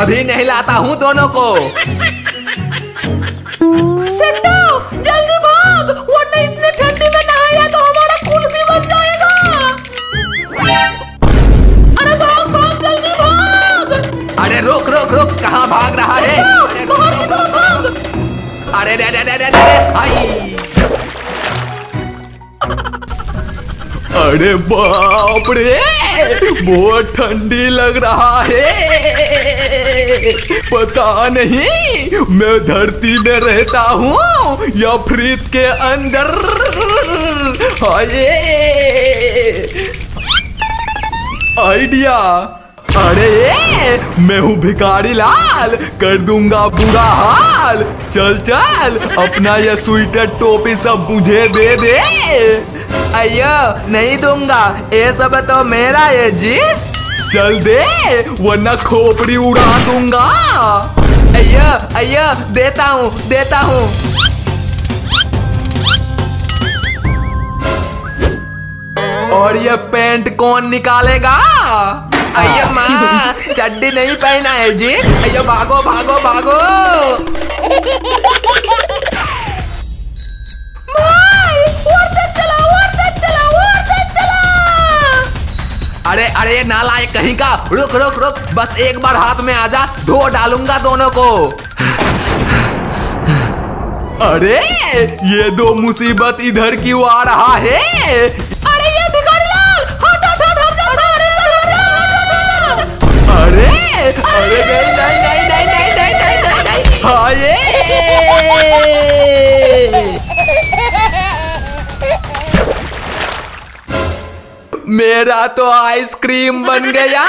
अभी नहलाता हूँ दोनों को जल्दी भाग वरना इतनी ठंडी में नहाया तो हमारा खून भी बन जाएगा अरे भाग भाग जल्दी भाग अरे रुक रुक रुक कहाँ भाग रहा है अरे। अरे रे रे अरे बाप रे बहुत ठंडी लग रहा है। पता नहीं, मैं धरती में रहता हूँ या फ्रिज के अंदर। आइडिया। अरे, मैं हूँ भिखारी लाल, कर दूँगा बुरा हाल। चल चल, अपना यह स्वेटर टोपी सब मुझे दे दे। अयो नहीं दूँगा। ये सब तो मेरा है जी। चल दे वरना खोपड़ी उड़ा दूँगा। अयो अयो देता हूँ देता हूँ। और ये पेंट कौन निकालेगा? अयो माँ चड्डी नहीं पहना है जी। अयो भागो भागो भागो। अरे अरे ना लाए कहीं का रुक रुक रुक बस एक बार हाथ में आ जा धो डालूँगा दोनों को अरे ये दो मुसीबत इधर क्यों आ रहा है अरे ये भिखारी लाल हट हट हट हट अरे अरे नहीं नहीं नहीं नहीं नहीं नहीं नहीं हाय मेरा तो आइसक्रीम बन गया।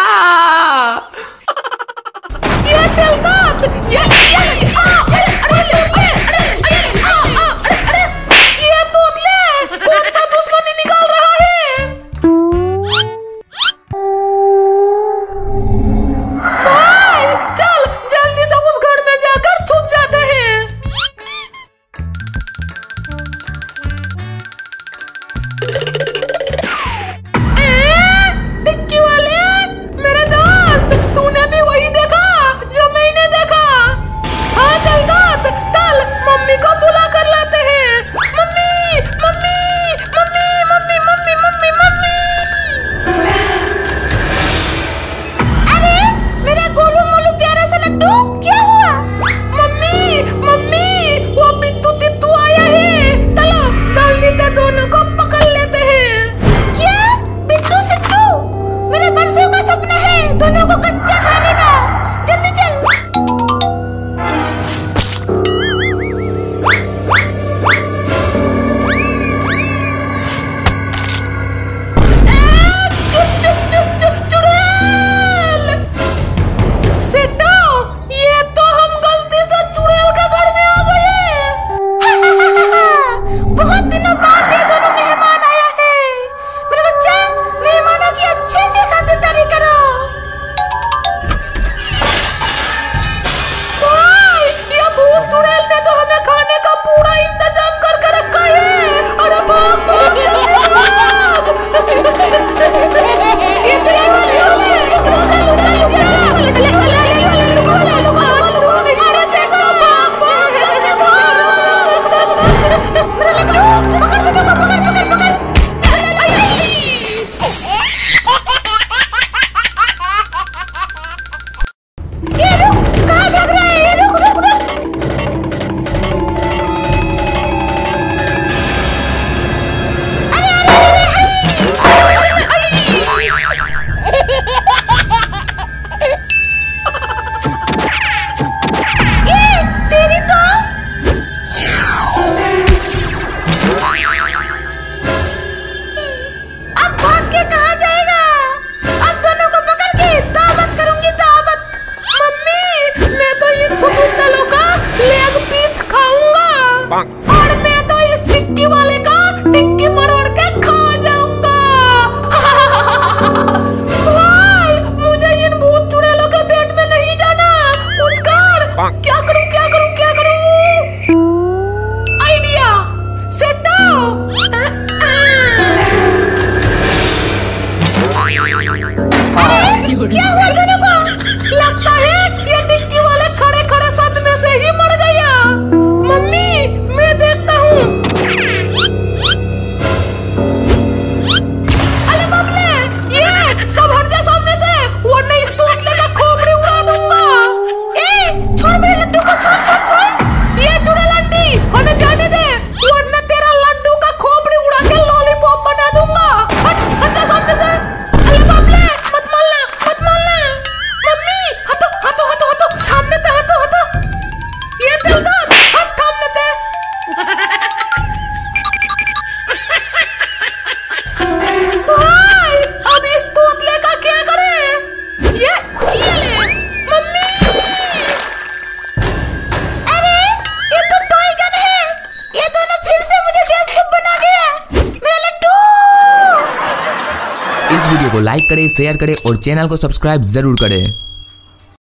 को लाइक करें शेयर करें और चैनल को सब्सक्राइब ज़रूर करें।